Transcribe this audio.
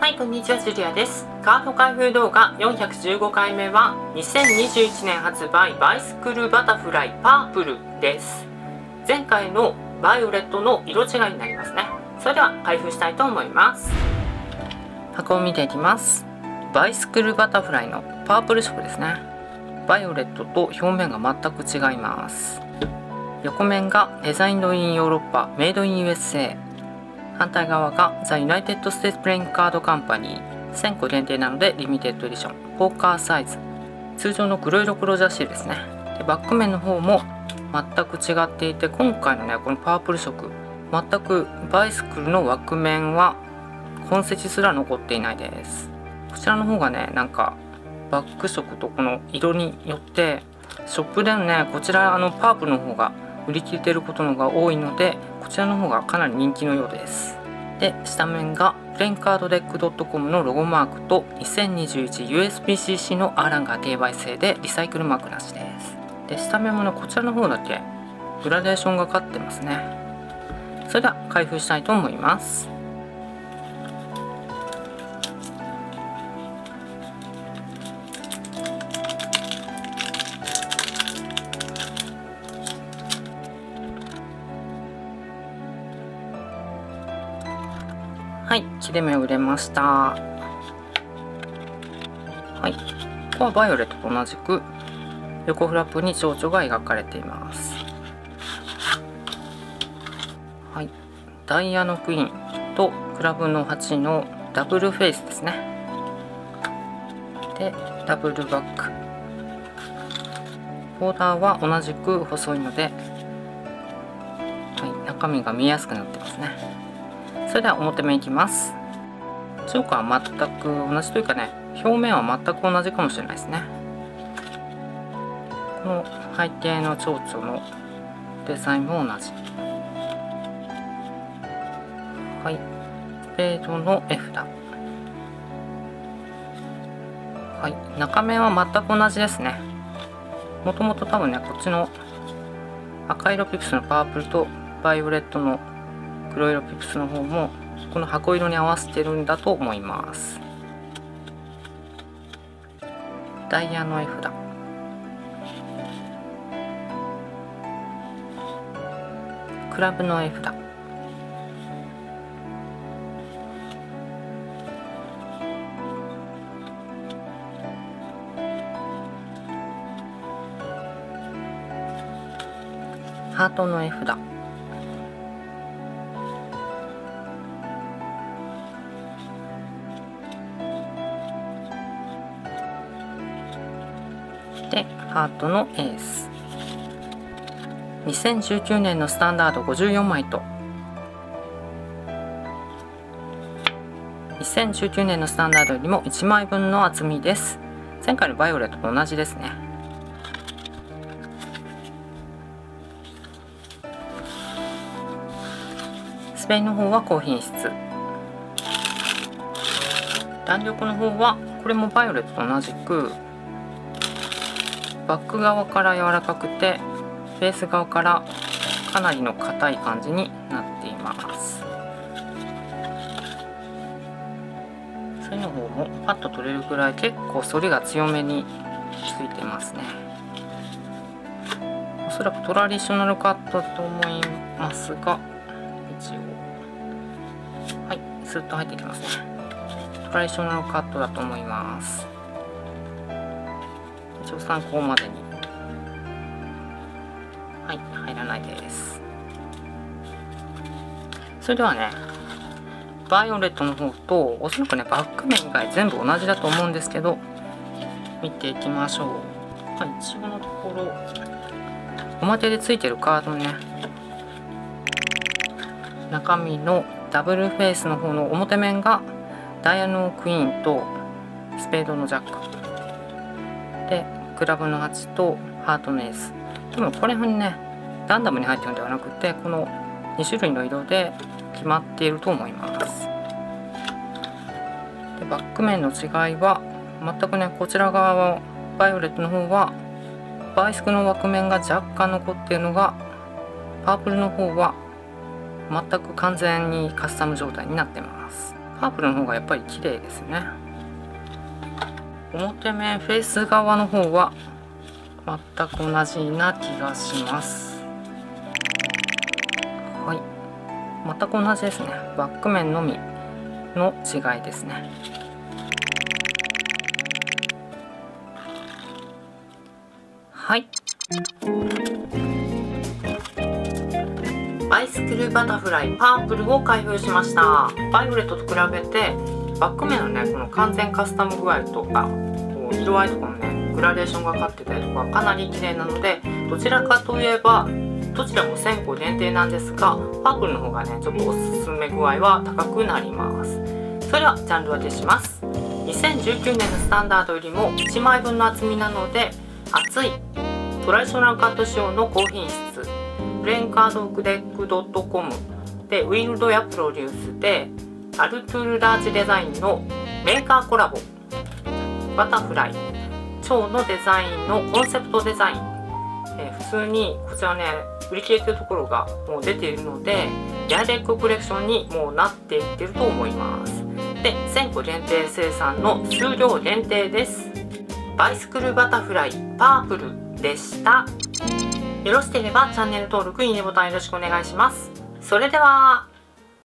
はい、こんにちは、ジュリアです。カード開封動画415回目は、2021年発売バイスクルバタフライパープルです。前回のバイオレットの色違いになりますね。それでは開封したいと思います。箱を見ていきます。バイスクルバタフライのパープル色ですね。バイオレットと表面が全く違います。横面がデザインドインヨーロッパメイドイン USA 反対側が The United States Playing Card Company 1000個限定なのでリミテッドエディション。ポーカーサイズ。通常の黒色黒ジャーシーですね。でバック面の方も全く違っていて今回のねこのパープル色全くバイスクルの枠面は痕跡すら残っていないです。こちらの方がねなんかバック色とこの色によってショップでのねこちらあのパープルの方が売り切れてることのが多いのでこちらの方がかなり人気のようです。で下面がプレンカードデック .com のロゴマークと 2021USBCC のアーランガー定売製でリサイクルマークなしです。で下面もねこちらの方だけグラデーションがかってますね。それでは開封したいと思います。はい、切れ目を入れました。はい、ここはバイオレットと同じく横フラップに蝶々が描かれています。はい、ダイヤのクイーンとクラブの8のダブルフェイスですね。で、ダブルバック。ボーダーは同じく細いので、はい、中身が見えやすくなってますね。それでは表面いきます。ジョーカーは全く同じというかね表面は全く同じかもしれないですね。この背景の蝶々のデザインも同じ。はい。スペードの絵札はい。中面は全く同じですね。もともと多分ねこっちの赤色ピプスのパープルとバイオレットの黒色ピプスの方もこの箱色に合わせてるんだと思います。ダイヤの絵札。クラブの絵札。ハートの絵札。でハートのエース。2019年のスタンダード54枚と。2019年のスタンダードよりも1枚分の厚みです。前回のバイオレットと同じですね。スペインの方は高品質。弾力の方はこれもバイオレットと同じくバック側から柔らかくてベース側からかなりの硬い感じになっています。それの方もパッと取れるぐらい結構反りが強めについてますね。おそらくトラディショナルカットと思いますが一応。はいスッと入ってきますね。トラディショナルカットだと思います。応参考までに。はい入らないです。それではねバイオレットの方とおそらくねバック面以外全部同じだと思うんですけど見ていきましょう。はい一応のところ表でついてるカードね。中身のダブルフェイスの方の表面がダイヤのクイーンとスペードのジャック。でクラブの8とハートのエース。でもこれにねランダムに入ってるんではなくてこの2種類の色で決まっていると思います。でバック面の違いは全くねこちら側はバイオレットの方はバイスクの枠面が若干残っているのがパープルの方は全く完全にカスタム状態になってます。パープルの方がやっぱり綺麗ですね。表面フェイス側の方は全く同じな気がします。はい。全く同じですね。バック面のみの違いですね。はい。バイスクルバタフライパープルを開封しました。バイオレットと比べてバック面のねこの完全カスタム具合とかこう色合いとかのねグラデーションがかってたりとかかなり綺麗なのでどちらかといえばどちらも1000個限定なんですがパープルの方がねちょっとおすすめ具合は高くなります。それではジャンル分けします。2019年のスタンダードよりも1枚分の厚みなので厚いトラディショナルカット仕様の高品質。ブレンカードクデックドットコムでウィールドやプロデュースでアルトゥールラージデザインのメーカーコラボ。バタフライ。蝶のデザインのコンセプトデザイン、えー、普通にこちらね売り切れてるところがもう出ているのでヤーデックコレクションにもうなっていってると思います。で1000個限定生産の数量限定です。バイスクルバタフライパープルでした。よろしければチャンネル登録いいねボタンよろしくお願いします。それでは。